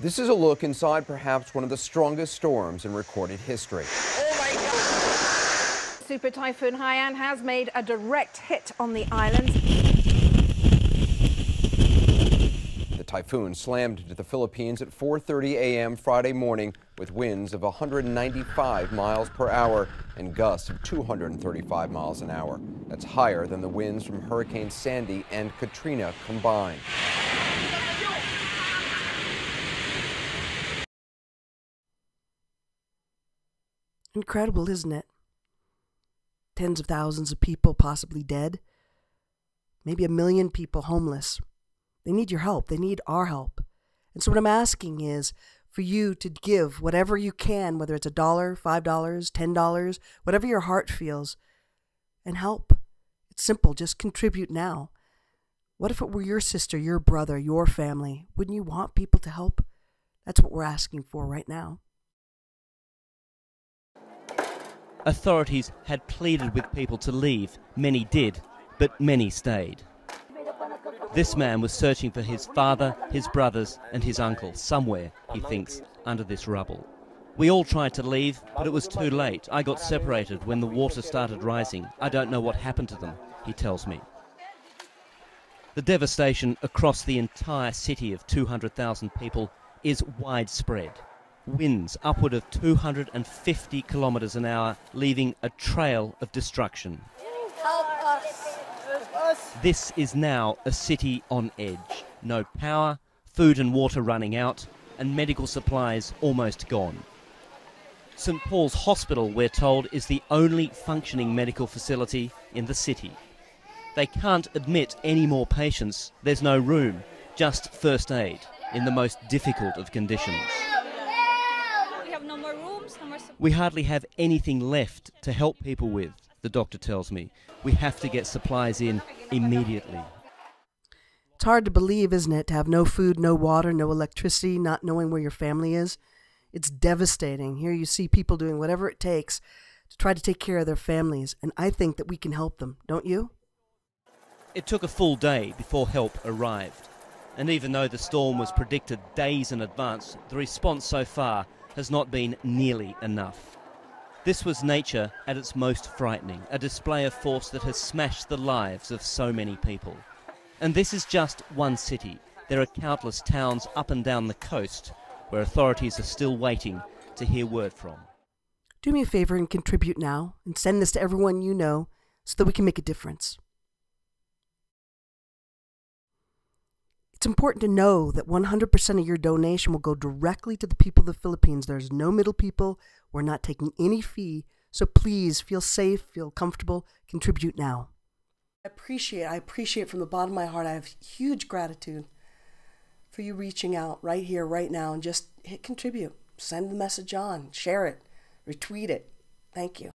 This is a look inside perhaps one of the strongest storms in recorded history. Oh Super Typhoon Haiyan has made a direct hit on the island. The typhoon slammed into the Philippines at 4:30 a.m. Friday morning with winds of 195 miles per hour and gusts of 235 miles an hour. That's higher than the winds from Hurricane Sandy and Katrina combined. Incredible, isn't it? Tens of thousands of people possibly dead, maybe a million people homeless. They need your help. They need our help. And so, what I'm asking is for you to give whatever you can, whether it's a dollar, five dollars, ten dollars, whatever your heart feels, and help. It's simple. Just contribute now. What if it were your sister, your brother, your family? Wouldn't you want people to help? That's what we're asking for right now. Authorities had pleaded with people to leave. Many did, but many stayed. This man was searching for his father, his brothers, and his uncle somewhere, he thinks, under this rubble. We all tried to leave, but it was too late. I got separated when the water started rising. I don't know what happened to them, he tells me. The devastation across the entire city of 200,000 people is widespread. Winds upward of 250 kilometres an hour, leaving a trail of destruction. This is now a city on edge. No power, food and water running out, and medical supplies almost gone. St Paul's Hospital, we're told, is the only functioning medical facility in the city. They can't admit any more patients. There's no room, just first aid in the most difficult of conditions. We have no more rooms, no more We hardly have anything left to help people with, the doctor tells me. We have to get supplies in immediately. It's hard to believe, isn't it, to have no food, no water, no electricity, not knowing where your family is? It's devastating. Here you see people doing whatever it takes to try to take care of their families, and I think that we can help them, don't you? It took a full day before help arrived. And even though the storm was predicted days in advance, the response so far has not been nearly enough. This was nature at its most frightening, a display of force that has smashed the lives of so many people. And this is just one city. There are countless towns up and down the coast where authorities are still waiting to hear word from. Do me a favor and contribute now and send this to everyone you know so that we can make a difference. It's important to know that 100% of your donation will go directly to the people of the Philippines. There's no middle people. We're not taking any fee. So please feel safe, feel comfortable, contribute now. I appreciate, I appreciate from the bottom of my heart. I have huge gratitude for you reaching out right here, right now, and just hit contribute. Send the message on, share it, retweet it. Thank you.